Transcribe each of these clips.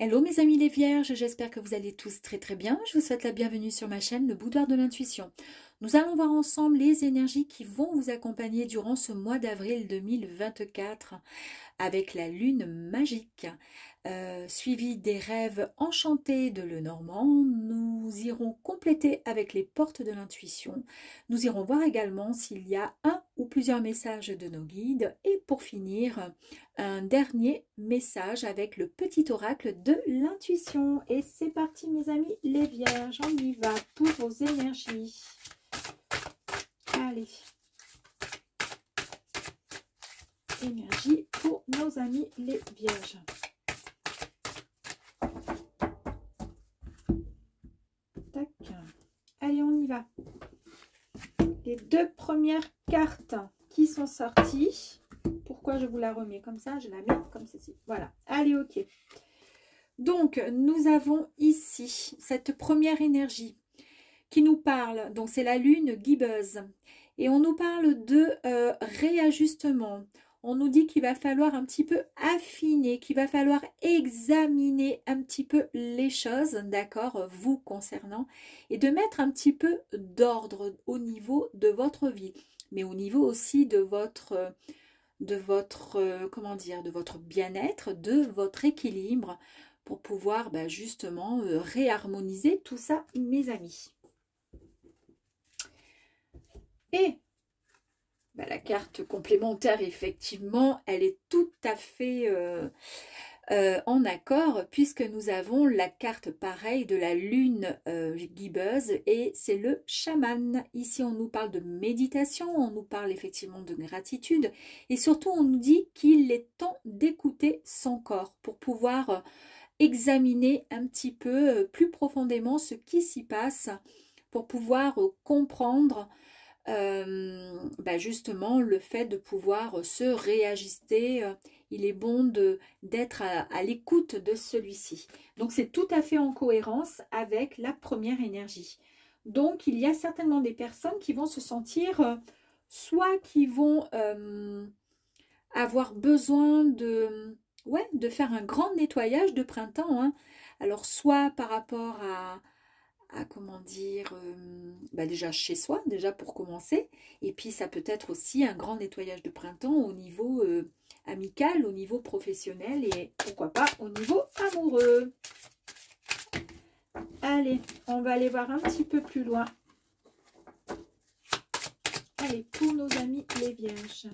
Hello mes amis les vierges, j'espère que vous allez tous très très bien. Je vous souhaite la bienvenue sur ma chaîne Le Boudoir de l'Intuition. Nous allons voir ensemble les énergies qui vont vous accompagner durant ce mois d'avril 2024 avec la lune magique. Euh, suivi des rêves enchantés de Le Normand. Nous irons compléter avec les portes de l'intuition. Nous irons voir également s'il y a un ou plusieurs messages de nos guides. Et pour finir, un dernier message avec le petit oracle de l'intuition. Et c'est parti mes amis les vierges, on y va pour vos énergies. Allez. Énergie pour nos amis les vierges. Allez, on y va. Les deux premières cartes qui sont sorties. Pourquoi je vous la remets comme ça? Je la mets comme ceci. Voilà. Allez, ok. Donc, nous avons ici cette première énergie qui nous parle. Donc, c'est la lune gibbeuse. Et on nous parle de euh, réajustement on nous dit qu'il va falloir un petit peu affiner, qu'il va falloir examiner un petit peu les choses, d'accord, vous concernant, et de mettre un petit peu d'ordre au niveau de votre vie, mais au niveau aussi de votre, de votre, comment dire, de votre bien-être, de votre équilibre, pour pouvoir bah, justement euh, réharmoniser tout ça, mes amis. Et bah, la carte complémentaire, effectivement, elle est tout à fait euh, euh, en accord puisque nous avons la carte pareille de la lune euh, et c'est le chaman. Ici, on nous parle de méditation, on nous parle effectivement de gratitude et surtout, on nous dit qu'il est temps d'écouter son corps pour pouvoir examiner un petit peu plus profondément ce qui s'y passe pour pouvoir comprendre euh, bah, justement le fait de pouvoir se réajuster, euh, il est bon d'être à, l'écoute de celui-ci. Donc c'est tout à fait en cohérence avec la première énergie. Donc il y a certainement des personnes qui vont se sentir, euh, soit qui vont avoir besoin de, ouais, de faire un grand nettoyage de printemps. Hein. Alors soit par rapport à, à comment dire, euh, bah déjà chez soi, déjà pour commencer. Et puis ça peut être aussi un grand nettoyage de printemps au niveau euh, amical, au niveau professionnel et pourquoi pas au niveau amoureux. Allez, on va aller voir un petit peu plus loin. Allez, pour nos amis les vierges.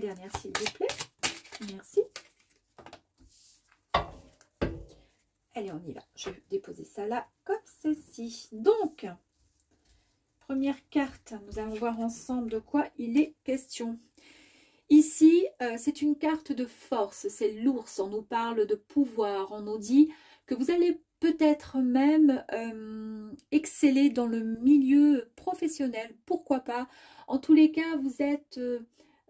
Dernière, s'il vous plaît. Merci. Allez, on y va. Je vais déposer ça là, comme ceci. Donc, première carte, nous allons voir ensemble de quoi il est question. Ici, euh, c'est une carte de force, c'est l'ours, on nous parle de pouvoir, on nous dit que vous allez peut-être même euh, exceller dans le milieu professionnel, pourquoi pas? En tous les cas, vous êtes... Euh,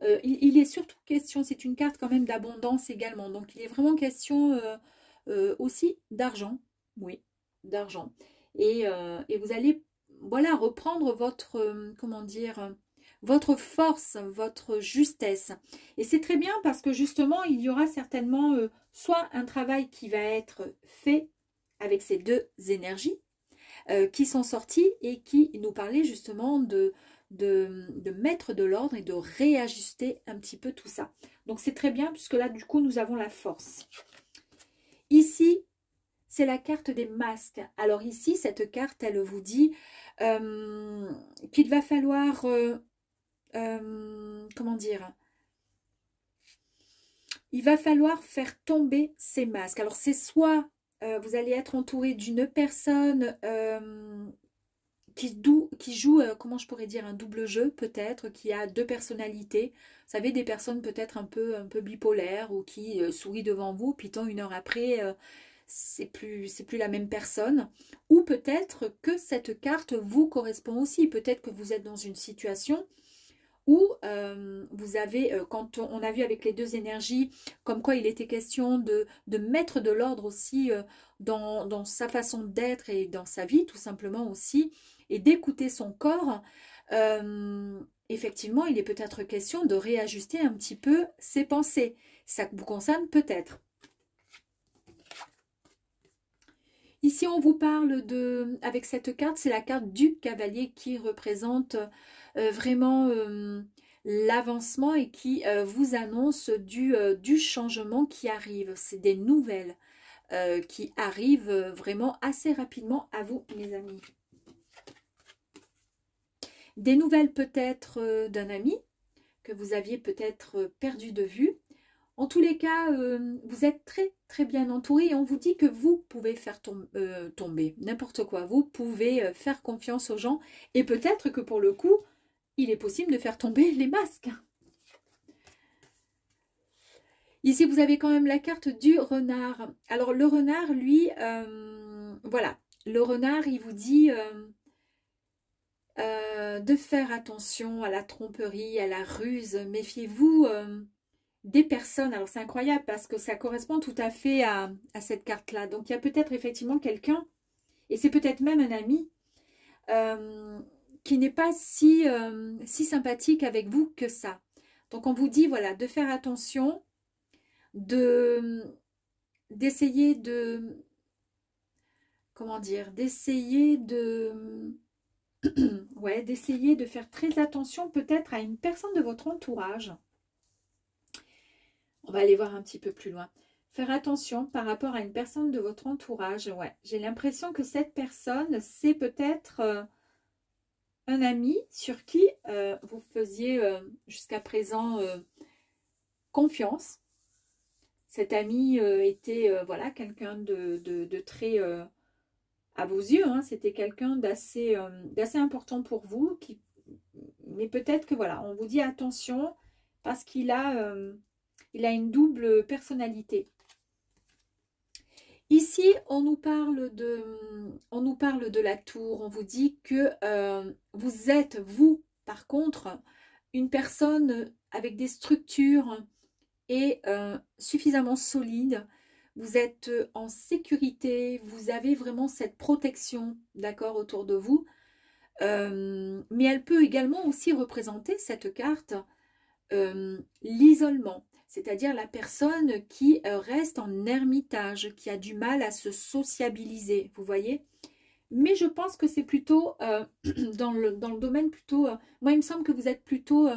euh, il, est surtout question, c'est une carte quand même d'abondance également. Donc, il est vraiment question euh, euh, aussi d'argent. Oui, d'argent. Et, vous allez, voilà, reprendre votre, comment dire, votre force, votre justesse. Et c'est très bien parce que justement, il y aura certainement soit un travail qui va être fait avec ces deux énergies qui sont sorties et qui nous parlaient justement de, de, mettre de l'ordre et de réajuster un petit peu tout ça. Donc c'est très bien puisque là du coup nous avons la force. Ici, c'est la carte des masques. Alors ici, cette carte, elle vous dit euh, qu'il va falloir, euh, euh, comment dire, il va falloir faire tomber ces masques. Alors c'est soit vous allez être entouré d'une personne qui, joue, euh, comment je pourrais dire, un double jeu peut-être, qui a deux personnalités. Vous savez, des personnes peut-être un peu, un peu bipolaires ou qui euh, sourient devant vous, puis tant une heure après, euh, c'est plus, c'est plus la même personne. Ou peut-être que cette carte vous correspond aussi. Peut-être que vous êtes dans une situation où euh, vous avez, euh, quand on a vu avec les deux énergies, comme quoi il était question de, de mettre de l'ordre aussi euh, dans, dans, sa façon d'être et dans sa vie, tout simplement aussi, et d'écouter son corps, effectivement, il est peut-être question de réajuster un petit peu ses pensées. Ça vous concerne peut-être. Ici, on vous parle de, avec cette carte, c'est la carte du cavalier qui représente vraiment euh, l'avancement et qui euh, vous annonce du, du, changement qui arrive. C'est des nouvelles qui arrivent vraiment assez rapidement à vous, mes amis. Des nouvelles peut-être d'un ami que vous aviez peut-être perdu de vue. En tous les cas, vous êtes très très bien entouré et on vous dit que vous pouvez faire tomber n'importe quoi. Vous pouvez faire confiance aux gens et peut-être que pour le coup, il est possible de faire tomber les masques. Ici, vous avez quand même la carte du renard. Alors, le renard, lui, euh, voilà. Le renard, il vous dit euh, euh, de faire attention à la tromperie, à la ruse. Méfiez-vous des personnes. Alors, c'est incroyable parce que ça correspond tout à fait à, à cette carte-là. Donc, il y a peut-être effectivement quelqu'un, et c'est peut-être même un ami, qui n'est pas si, euh, si sympathique avec vous que ça. Donc on vous dit voilà de faire attention, de d'essayer de comment dire, d'essayer de ouais, d'essayer de faire très attention peut-être à une personne de votre entourage. On va aller voir un petit peu plus loin. Faire attention par rapport à une personne de votre entourage. Ouais, j'ai l'impression que cette personne, c'est peut-être euh, un ami sur qui euh, vous faisiez euh, jusqu'à présent euh, confiance. Cet ami était voilà quelqu'un de, très à vos yeux, hein, c'était quelqu'un d'assez important pour vous, mais peut-être que voilà, on vous dit attention parce qu'il a, il a une double personnalité. Ici, on nous parle de, on nous parle de la tour. On vous dit que euh, vous êtes, vous, par contre, une personne avec des structures et euh, suffisamment solide. Vous êtes en sécurité, vous avez vraiment cette protection, d'accord, autour de vous. Euh, mais elle peut également aussi représenter, cette carte, l'isolement c'est-à-dire la personne qui euh, reste en ermitage, qui a du mal à se sociabiliser, vous voyez? Mais je pense que c'est plutôt euh, dans, le, domaine plutôt... Euh, moi, il me semble que vous êtes plutôt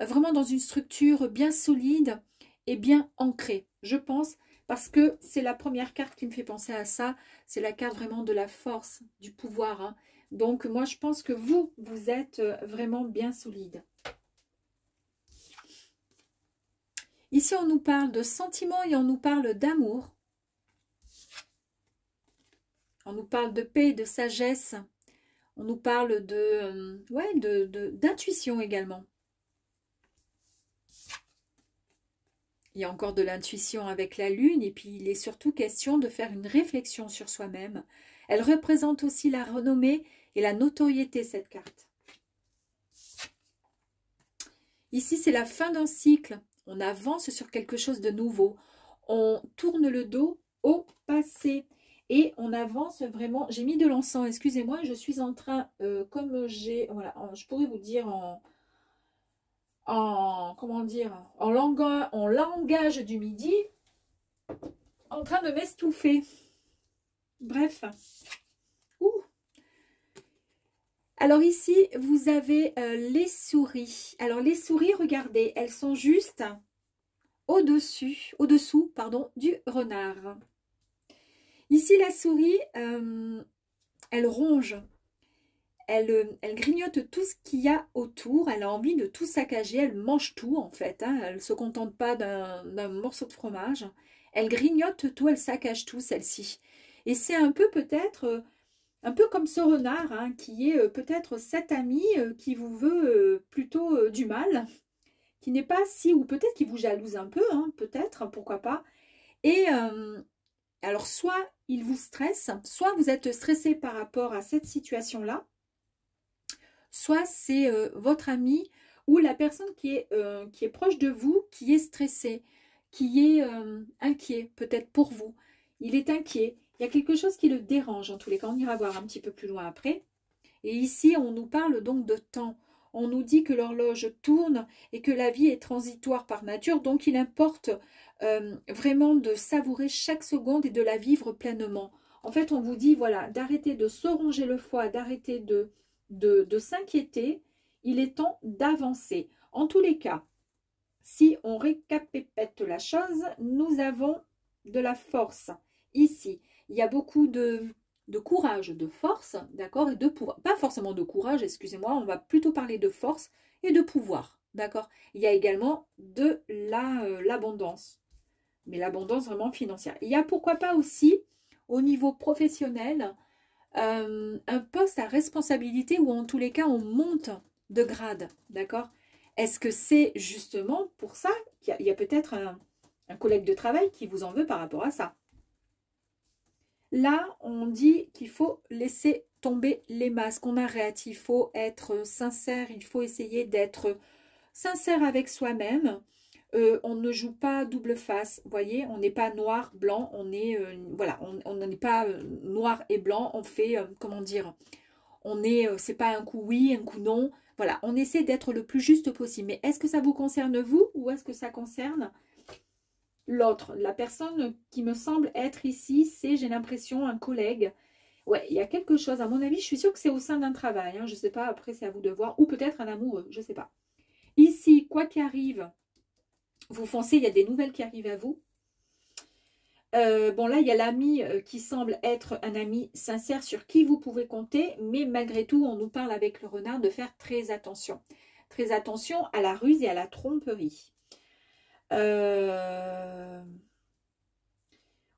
vraiment dans une structure bien solide et bien ancrée, je pense, parce que c'est la première carte qui me fait penser à ça. C'est la carte vraiment de la force, du pouvoir. Hein. Donc, moi, je pense que vous, vous êtes vraiment bien solide. Ici, on nous parle de sentiments et on nous parle d'amour. On nous parle de paix, de sagesse. On nous parle de, euh, ouais, d'intuition également. Il y a encore de l'intuition avec la lune et puis il est surtout question de faire une réflexion sur soi-même. Elle représente aussi la renommée et la notoriété, cette carte. Ici, c'est la fin d'un cycle on avance sur quelque chose de nouveau, on tourne le dos au passé et on avance vraiment. J'ai mis de l'encens, excusez-moi, je suis en train, euh, comme j'ai, voilà, je pourrais vous dire en, en comment dire, en en langage du midi, en train de m'estouffer. Bref. Alors ici, vous avez euh, les souris. Alors les souris, regardez, elles sont juste au-dessus, au-dessous, pardon, du renard. Ici, la souris, euh, elle ronge, elle, elle, grignote tout ce qu'il y a autour, elle a envie de tout saccager, elle mange tout en fait, hein. elle ne se contente pas d'un morceau de fromage, elle grignote tout, elle saccage tout celle-ci. Et c'est un peu peut-être un peu comme ce renard, hein, qui est euh, peut-être cet ami euh, qui vous veut euh, plutôt du mal, qui n'est pas si, ou peut-être qui vous jalouse un peu, hein, peut-être, pourquoi pas. Et Alors, soit il vous stresse, soit vous êtes stressé par rapport à cette situation-là, soit c'est votre ami ou la personne qui est, qui est proche de vous qui est stressée, qui est inquiet, peut-être pour vous. Il est inquiet. Il y a quelque chose qui le dérange, en tous les cas. On ira voir un petit peu plus loin après. Et ici, on nous parle donc de temps. On nous dit que l'horloge tourne et que la vie est transitoire par nature. Donc, il importe vraiment de savourer chaque seconde et de la vivre pleinement. En fait, on vous dit, voilà, d'arrêter de se ronger le foie, d'arrêter de, de, s'inquiéter, il est temps d'avancer. En tous les cas, si on récapépète la chose, nous avons de la force ici. Il y a beaucoup de, courage, de force, d'accord, et de pouvoir. Pas forcément de courage, excusez-moi, on va plutôt parler de force et de pouvoir, d'accord. Il y a également de euh, l'abondance, mais l'abondance vraiment financière. Il y a pourquoi pas aussi au niveau professionnel euh, un poste à responsabilité ou en tous les cas on monte de grade, d'accord Est-ce que c'est justement pour ça qu'il y a, peut-être un, collègue de travail qui vous en veut par rapport à ça? Là, on dit qu'il faut laisser tomber les masques, on arrête, il faut être sincère, il faut essayer d'être sincère avec soi-même, euh, on ne joue pas double face, vous voyez, on n'est pas noir, blanc, on est, euh, voilà, on n'est pas euh, noir et blanc, on fait, comment dire, on est, c'est pas un coup oui, un coup non, voilà, on essaie d'être le plus juste possible. Mais est-ce que ça vous concerne vous ou est-ce que ça concerne l'autre La personne qui me semble être ici, c'est, j'ai l'impression, un collègue. Ouais, il y a quelque chose, à mon avis, je suis sûre que c'est au sein d'un travail, hein, je ne sais pas, après c'est à vous de voir, ou peut-être un amoureux, je ne sais pas. Ici, quoi qu'il vous foncez, il y a des nouvelles qui arrivent à vous. Euh, bon, là, il y a l'ami euh, qui semble être un ami sincère sur qui vous pouvez compter, mais malgré tout, on nous parle avec le renard de faire très attention. Très attention à la ruse et à la tromperie. Euh,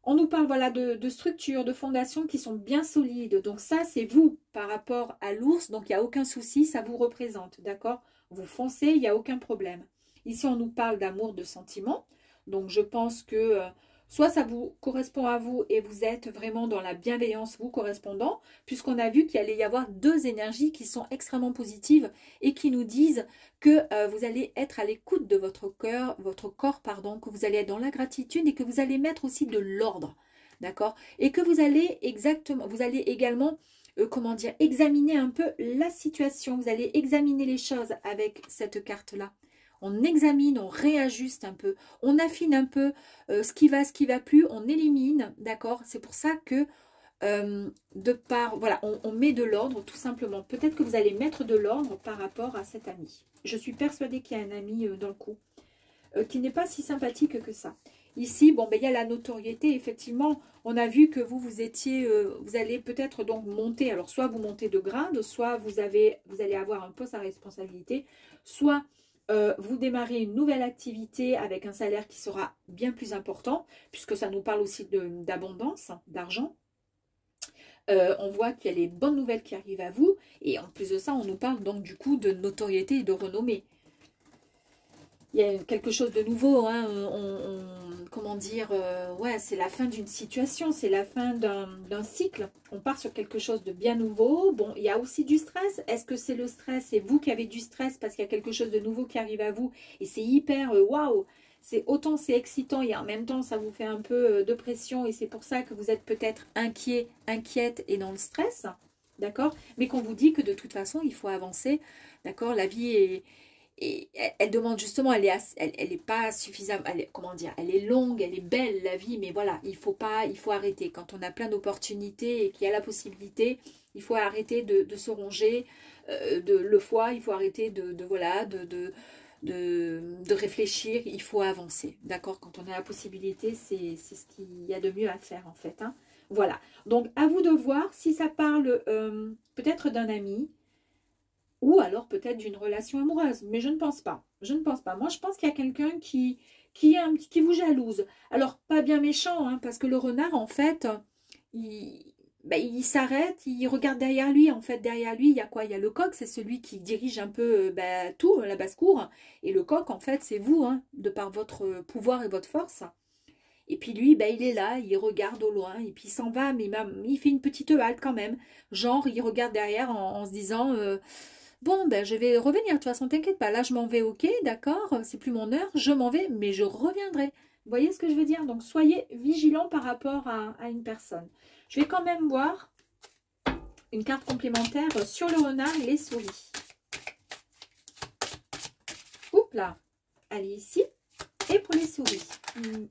on nous parle voilà, de, de structures, de fondations qui sont bien solides. Donc ça, c'est vous par rapport à l'ours. Donc il n'y a aucun souci, ça vous représente. D'accord? Vous foncez, il n'y a aucun problème. Ici, on nous parle d'amour, de sentiment. Donc, je pense que euh, soit ça vous correspond à vous et vous êtes vraiment dans la bienveillance vous correspondant, puisqu'on a vu qu'il allait y avoir deux énergies qui sont extrêmement positives et qui nous disent que euh, vous allez être à l'écoute de votre cœur, votre corps, pardon, que vous allez être dans la gratitude et que vous allez mettre aussi de l'ordre. D'accord? Et que vous allez exactement, vous allez également euh, comment dire, examiner un peu la situation. Vous allez examiner les choses avec cette carte-là on examine, on réajuste un peu, on affine un peu euh, ce qui va, ce qui va plus, on élimine, d'accord? C'est pour ça que euh, de part, voilà, on, met de l'ordre tout simplement. Peut-être que vous allez mettre de l'ordre par rapport à cet ami. Je suis persuadée qu'il y a un ami euh, dans le coup qui n'est pas si sympathique que ça. Ici, bon, ben, il y a la notoriété. Effectivement, on a vu que vous, vous étiez, vous allez peut-être donc monter. Alors, soit vous montez de grade, soit vous, avez, vous allez avoir un poste à responsabilité, soit euh, vous démarrez une nouvelle activité avec un salaire qui sera bien plus important, puisque ça nous parle aussi d'abondance, d'argent. Euh, on voit qu'il y a les bonnes nouvelles qui arrivent à vous, et en plus de ça, on nous parle donc du coup de notoriété et de renommée il y a quelque chose de nouveau. Hein. Comment dire euh, Ouais, c'est la fin d'une situation, c'est la fin d'un cycle. On part sur quelque chose de bien nouveau. Bon, il y a aussi du stress. Est-ce que c'est le stress? C'est vous qui avez du stress parce qu'il y a quelque chose de nouveau qui arrive à vous et c'est hyper euh, waouh c'est autant c'est excitant et en même temps ça vous fait un peu euh, de pression et c'est pour ça que vous êtes peut-être inquiet, inquiète et dans le stress, d'accord? Mais qu'on vous dit que de toute façon il faut avancer, d'accord? La vie est, et elle, demande justement, elle est, pas suffisamment, comment dire, elle est longue, elle est belle la vie, mais voilà, il faut pas, il faut arrêter. Quand on a plein d'opportunités et qu'il y a la possibilité, il faut arrêter de, se ronger euh, de, le foie, il faut arrêter de, voilà, de, de, de, réfléchir, il faut avancer. D'accord? Quand on a la possibilité, c'est ce qu'il y a de mieux à faire en fait. Hein. Voilà. Donc à vous de voir si ça parle euh, peut-être d'un ami, ou alors peut-être d'une relation amoureuse. Mais je ne pense pas. Je ne pense pas. Moi, je pense qu'il y a quelqu'un qui, qui, vous jalouse. Alors, pas bien méchant, hein, parce que le renard, en fait, il, il s'arrête, il regarde derrière lui. En fait, derrière lui, il y a quoi? Il y a le coq, c'est celui qui dirige un peu euh, bah, tout, la basse-cour. Et le coq, en fait, c'est vous, hein, de par votre pouvoir et votre force. Et puis lui, ben, il est là, il regarde au loin, et puis il s'en va, mais il fait une petite halte quand même. Genre, il regarde derrière en, se disant, euh, bon, ben je vais revenir, de toute façon, t'inquiète pas, là je m'en vais, ok, d'accord, c'est plus mon heure, je m'en vais, mais je reviendrai. Vous voyez ce que je veux dire? Donc, soyez vigilants par rapport à, une personne. Je vais quand même voir une carte complémentaire sur le renard et les souris. Oups là, allez ici. Et pour les souris. Hmm.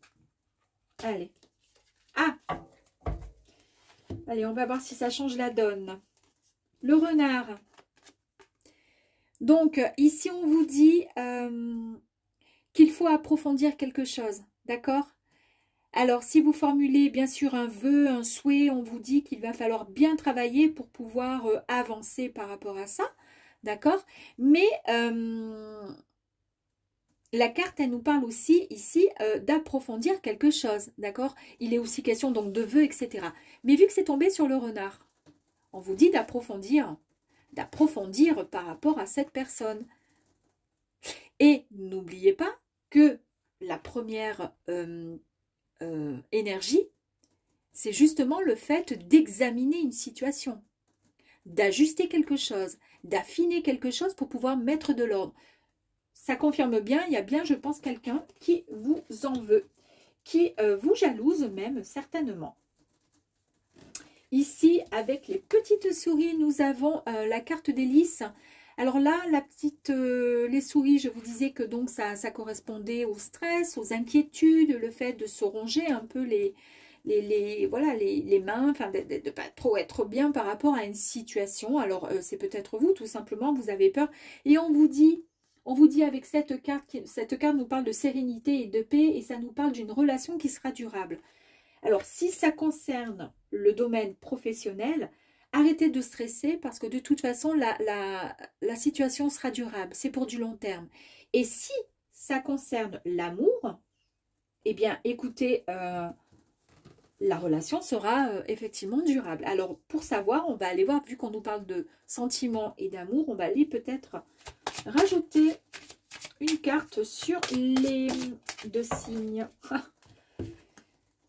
Allez. Ah Allez, on va voir si ça change la donne. Le renard. Donc, ici, on vous dit euh, qu'il faut approfondir quelque chose. D'accord? Alors, si vous formulez bien sûr un vœu, un souhait, on vous dit qu'il va falloir bien travailler pour pouvoir euh, avancer par rapport à ça. D'accord? Mais euh, la carte, elle nous parle aussi ici euh, d'approfondir quelque chose. D'accord? Il est aussi question donc de vœux, etc. Mais vu que c'est tombé sur le renard, on vous dit d'approfondir. D'approfondir par rapport à cette personne. Et n'oubliez pas que la première euh, énergie, c'est justement le fait d'examiner une situation, d'ajuster quelque chose, d'affiner quelque chose pour pouvoir mettre de l'ordre. Ça confirme bien, il y a bien, je pense, quelqu'un qui vous en veut, qui euh, vous jalouse même, certainement. Ici, avec les petites souris, nous avons euh, la carte d'hélice alors là, la petite, euh, les souris, je vous disais que donc ça, correspondait au stress, aux inquiétudes, le fait de se ronger un peu les, les, voilà, les, mains, enfin de ne pas trop être bien par rapport à une situation. Alors euh, c'est peut-être vous, tout simplement, vous avez peur. Et on vous dit, on vous dit avec cette carte, cette carte nous parle de sérénité et de paix et ça nous parle d'une relation qui sera durable. Alors si ça concerne le domaine professionnel, Arrêtez de stresser parce que de toute façon, la, situation sera durable. C'est pour du long terme. Et si ça concerne l'amour, eh bien, écoutez, euh, la relation sera euh, effectivement durable. Alors, pour savoir, on va aller voir, vu qu'on nous parle de sentiments et d'amour, on va aller peut-être rajouter une carte sur les deux signes.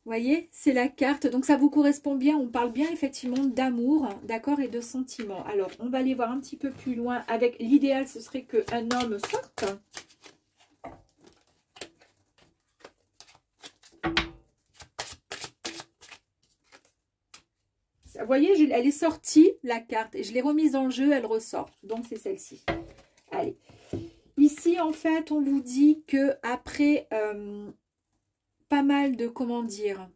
voyez, c'est la carte. Donc, ça vous correspond bien. On parle bien, effectivement, d'amour, d'accord, et de sentiments. Alors, on va aller voir un petit peu plus loin. Avec l'idéal, ce serait qu'un homme sorte. Vous voyez, elle est sortie, la carte, et je l'ai remise en jeu, elle ressort. Donc, c'est celle-ci. Allez. Ici, en fait, on vous dit que après... Euh, pas mal de, comment dire,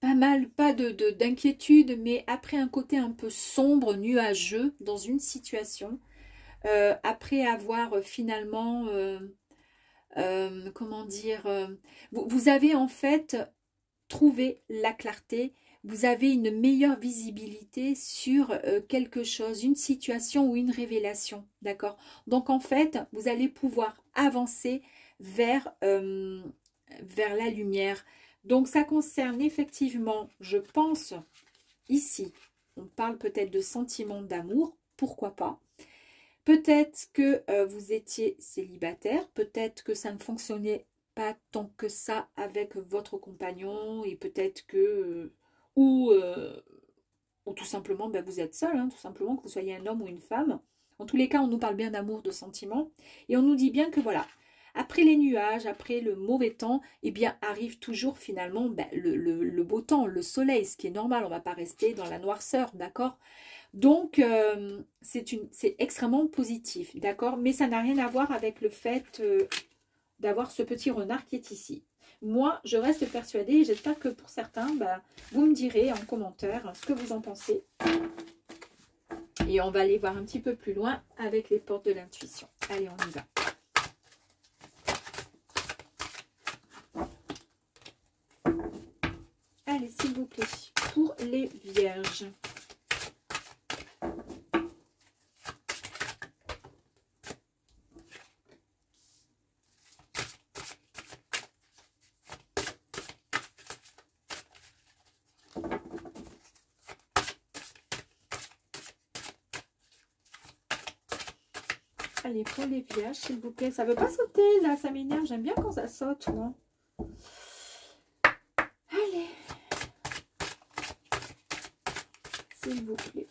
pas mal, pas de d'inquiétude, mais après un côté un peu sombre, nuageux dans une situation, euh, après avoir euh, finalement, euh, comment dire, vous, vous, avez en fait trouvé la clarté, vous avez une meilleure visibilité sur quelque chose, une situation ou une révélation, d'accord? Donc en fait, vous allez pouvoir avancer vers vers la lumière. Donc ça concerne effectivement, je pense, ici, on parle peut-être de sentiments d'amour, pourquoi pas. Peut-être que euh, vous étiez célibataire, peut-être que ça ne fonctionnait pas tant que ça avec votre compagnon et peut-être que... Euh, ou, euh, ou tout simplement, ben, vous êtes seul, hein, tout simplement, que vous soyez un homme ou une femme. En tous les cas, on nous parle bien d'amour, de sentiments. Et on nous dit bien que voilà, après les nuages, après le mauvais temps, eh bien arrive toujours finalement ben, le, beau temps, le soleil, ce qui est normal, on ne va pas rester dans la noirceur, d'accord? Donc, euh, c'est extrêmement positif, d'accord? Mais ça n'a rien à voir avec le fait euh, d'avoir ce petit renard qui est ici. Moi, je reste persuadée, j'espère que pour certains, ben, vous me direz en commentaire ce que vous en pensez. Et on va aller voir un petit peu plus loin avec les portes de l'intuition. Allez, on y va. Allez, s'il vous plaît, pour les vierges. Pour les vierges, s'il vous plaît. Ça veut pas sauter, là, ça m'énerve. J'aime bien quand ça saute, moi. s'il vous plaît.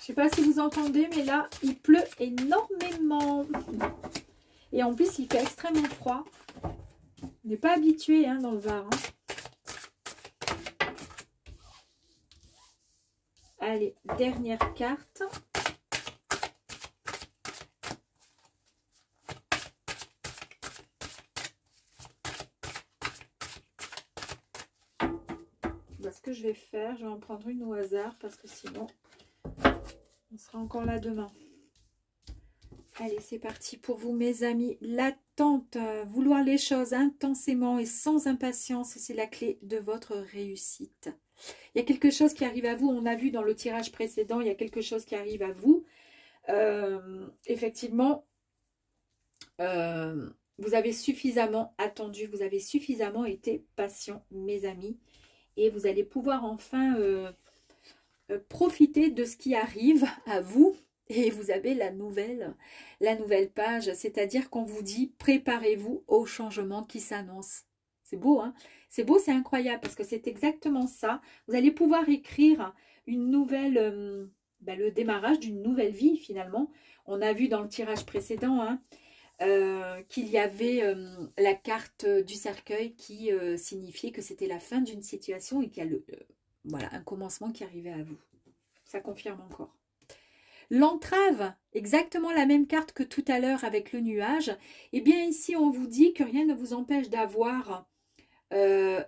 Je sais pas si vous entendez, mais là, il pleut énormément. Et en plus, il fait extrêmement froid. On n'est pas habitué hein, dans le Var. Hein. Allez, dernière carte. Bah, ce que je vais faire, je vais en prendre une au hasard parce que sinon, on encore là demain. Allez, c'est parti pour vous, mes amis. L'attente, euh, vouloir les choses intensément et sans impatience, c'est la clé de votre réussite. Il y a quelque chose qui arrive à vous. On a vu dans le tirage précédent, il y a quelque chose qui arrive à vous. Euh, effectivement, euh, vous avez suffisamment attendu, vous avez suffisamment été patient, mes amis. Et vous allez pouvoir enfin profitez de ce qui arrive à vous et vous avez la nouvelle, la nouvelle page, c'est-à-dire qu'on vous dit préparez-vous au changement qui s'annonce. C'est beau, hein? C'est beau, c'est incroyable parce que c'est exactement ça. Vous allez pouvoir écrire une nouvelle, euh, ben, le démarrage d'une nouvelle vie finalement. On a vu dans le tirage précédent hein, euh, qu'il y avait la carte du cercueil qui signifiait que c'était la fin d'une situation et qu'il y a le, voilà, un commencement qui arrivait à vous. Ça confirme encore. L'entrave, exactement la même carte que tout à l'heure avec le nuage. Eh bien ici, on vous dit que rien ne vous empêche d'avoir euh,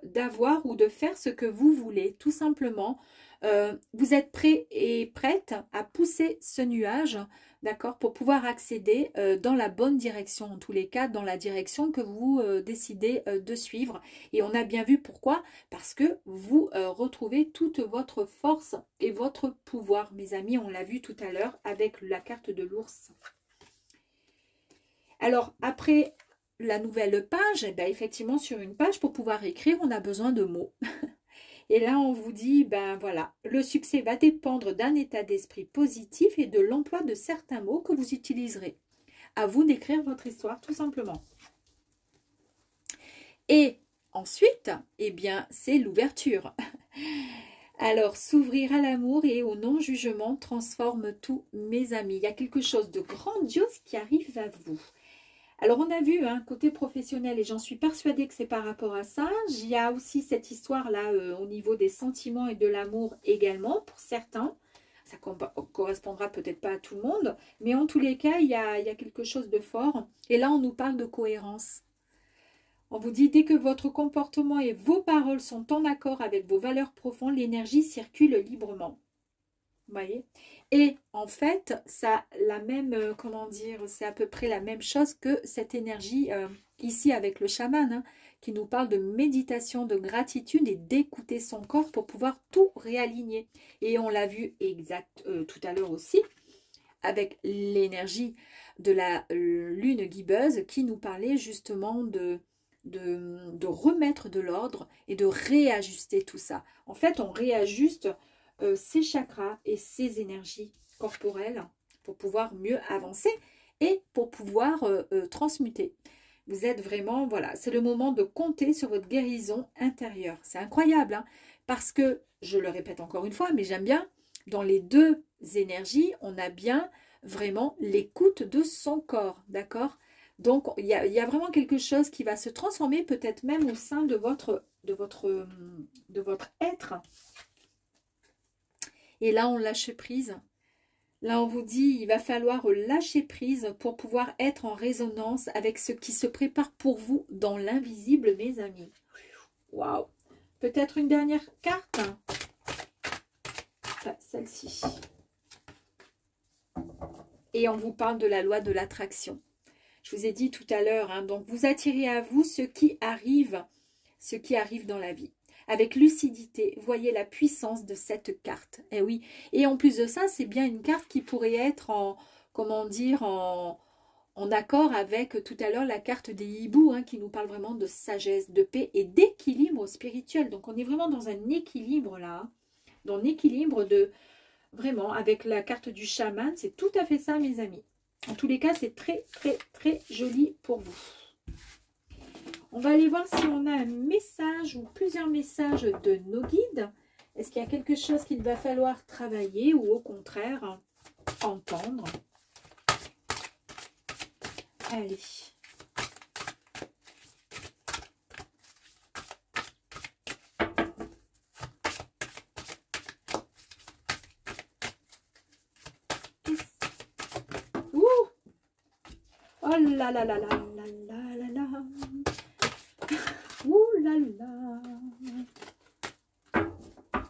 ou de faire ce que vous voulez. Tout simplement, euh, vous êtes prêt et prête à pousser ce nuage d'accord, pour pouvoir accéder euh, dans la bonne direction, en tous les cas, dans la direction que vous euh, décidez euh, de suivre. Et on a bien vu pourquoi, parce que vous retrouvez toute votre force et votre pouvoir, mes amis, on l'a vu tout à l'heure avec la carte de l'ours. Alors, après la nouvelle page, eh bien, effectivement, sur une page, pour pouvoir écrire, on a besoin de mots. Et là, on vous dit, ben voilà, le succès va dépendre d'un état d'esprit positif et de l'emploi de certains mots que vous utiliserez. À vous d'écrire votre histoire, tout simplement. Et ensuite, eh bien, c'est l'ouverture. Alors, s'ouvrir à l'amour et au non-jugement transforme tous mes amis. Il y a quelque chose de grandiose qui arrive à vous. Alors, on a vu, hein, côté professionnel, et j'en suis persuadée que c'est par rapport à ça. Il y a aussi cette histoire-là euh, au niveau des sentiments et de l'amour également, pour certains. Ça correspondra peut-être pas à tout le monde, mais en tous les cas, il y, a, il y a quelque chose de fort. Et là, on nous parle de cohérence. On vous dit, dès que votre comportement et vos paroles sont en accord avec vos valeurs profondes, l'énergie circule librement. Vous voyez? Et en fait, ça la même, euh, comment dire, c'est à peu près la même chose que cette énergie euh, ici avec le chaman, hein, qui nous parle de méditation, de gratitude et d'écouter son corps pour pouvoir tout réaligner. Et on l'a vu exact euh, tout à l'heure aussi, avec l'énergie de la lune guibeuse qui nous parlait justement de, de, de remettre de l'ordre et de réajuster tout ça. En fait, on réajuste euh, ses chakras et ses énergies corporelles pour pouvoir mieux avancer et pour pouvoir euh, euh, transmuter. Vous êtes vraiment, voilà, c'est le moment de compter sur votre guérison intérieure. C'est incroyable, hein, parce que, je le répète encore une fois, mais j'aime bien, dans les deux énergies, on a bien vraiment l'écoute de son corps, d'accord? Donc, il y, il y, a, vraiment quelque chose qui va se transformer, peut-être même au sein de votre, de votre, de votre être, et là, on lâche prise. Là, on vous dit, il va falloir lâcher prise pour pouvoir être en résonance avec ce qui se prépare pour vous dans l'invisible, mes amis. Waouh Peut-être une dernière carte? Celle-ci. Et on vous parle de la loi de l'attraction. Je vous ai dit tout à l'heure, hein, donc vous attirez à vous ce qui arrive, ce qui arrive dans la vie avec lucidité. Voyez la puissance de cette carte. Et eh oui. Et en plus de ça, c'est bien une carte qui pourrait être en, comment dire, en, en accord avec tout à l'heure la carte des hiboux hein, qui nous parle vraiment de sagesse, de paix et d'équilibre spirituel. Donc on est vraiment dans un équilibre là, hein. dans un équilibre de vraiment avec la carte du chaman. C'est tout à fait ça mes amis. En tous les cas, c'est très très très joli pour vous. On va aller voir si on a un message ou plusieurs messages de nos guides. Est-ce qu'il y a quelque chose qu'il va falloir travailler ou au contraire entendre? Allez. Oh là là là là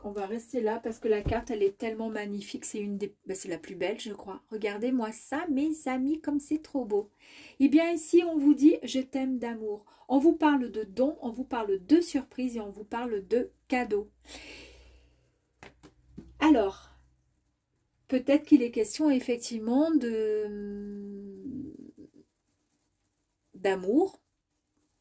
On va rester là parce que la carte, elle est tellement magnifique. C'est une des... Ben, c'est la plus belle, je crois. Regardez-moi ça, mes amis, comme c'est trop beau. Eh bien, ici, on vous dit « Je t'aime d'amour ». On vous parle de dons, on vous parle de surprises et on vous parle de cadeaux. Alors, peut-être qu'il est question effectivement de d'amour.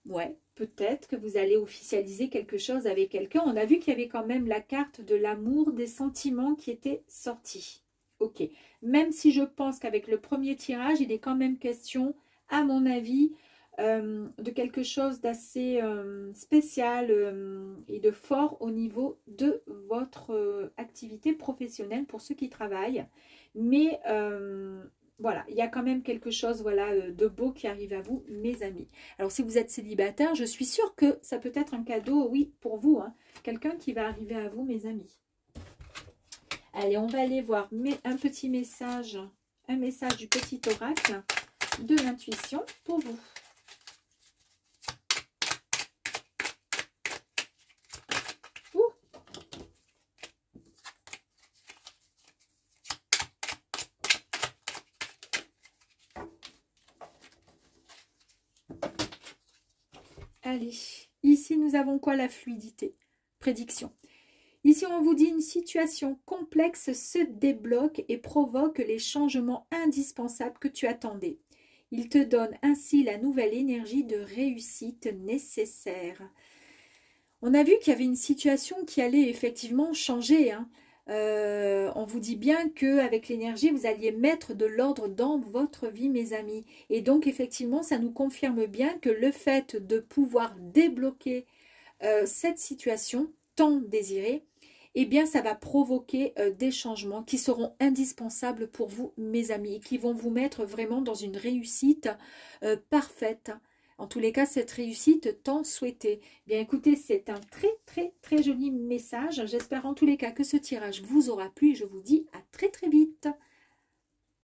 Ouais, peut-être que vous allez officialiser quelque chose avec quelqu'un. On a vu qu'il y avait quand même la carte de l'amour, des sentiments qui était sortie. Ok, même si je pense qu'avec le premier tirage, il est quand même question, à mon avis, euh, de quelque chose d'assez euh, spécial euh, et de fort au niveau de votre activité professionnelle pour ceux qui travaillent. Mais voilà, il y a quand même quelque chose voilà, euh, de beau qui arrive à vous, mes amis. Alors, si vous êtes célibataire, je suis sûre que ça peut être un cadeau, oui, pour vous. Hein. Quelqu'un qui va arriver à vous, mes amis. Allez, on va aller voir un petit message, un message du petit oracle de l'intuition pour vous. Allez, ici nous avons quoi La fluidité? Prédiction. Ici, on vous dit une situation complexe se débloque et provoque les changements indispensables que tu attendais. Il te donne ainsi la nouvelle énergie de réussite nécessaire. On a vu qu'il y avait une situation qui allait effectivement changer. Hein. Euh, on vous dit bien qu'avec l'énergie, vous alliez mettre de l'ordre dans votre vie, mes amis. Et donc, effectivement, ça nous confirme bien que le fait de pouvoir débloquer euh, cette situation tant désirée, eh bien, ça va provoquer euh, des changements qui seront indispensables pour vous, mes amis, qui vont vous mettre vraiment dans une réussite parfaite. En tous les cas, cette réussite tant souhaitée. Bien écoutez, c'est un très très très joli message. J'espère en tous les cas que ce tirage vous aura plu je vous dis à très très vite.